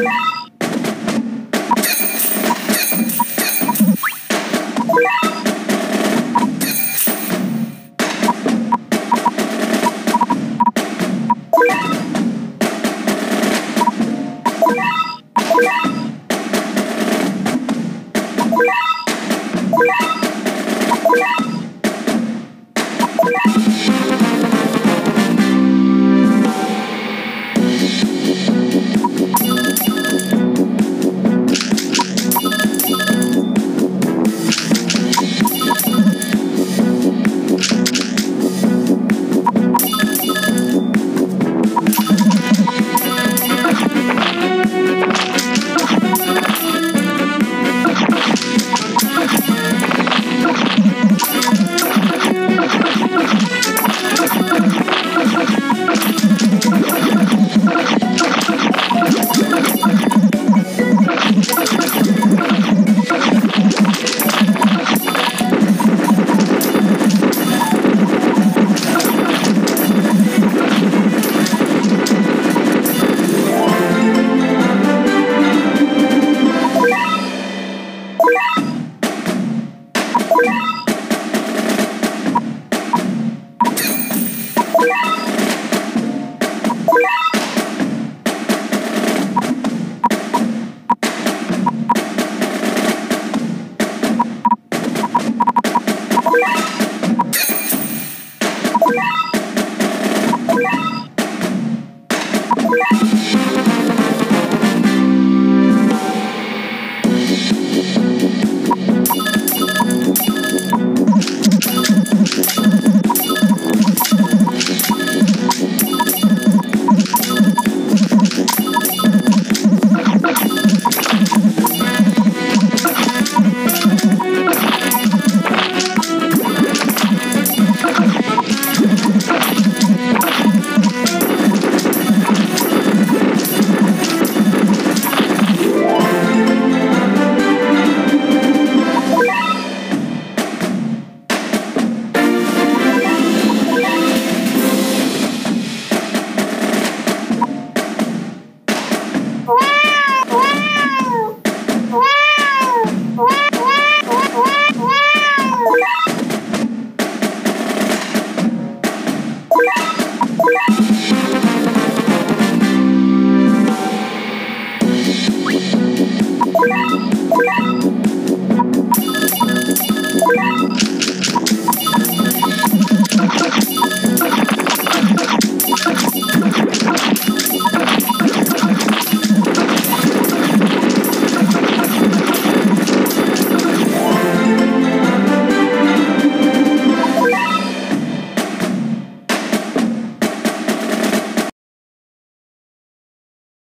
you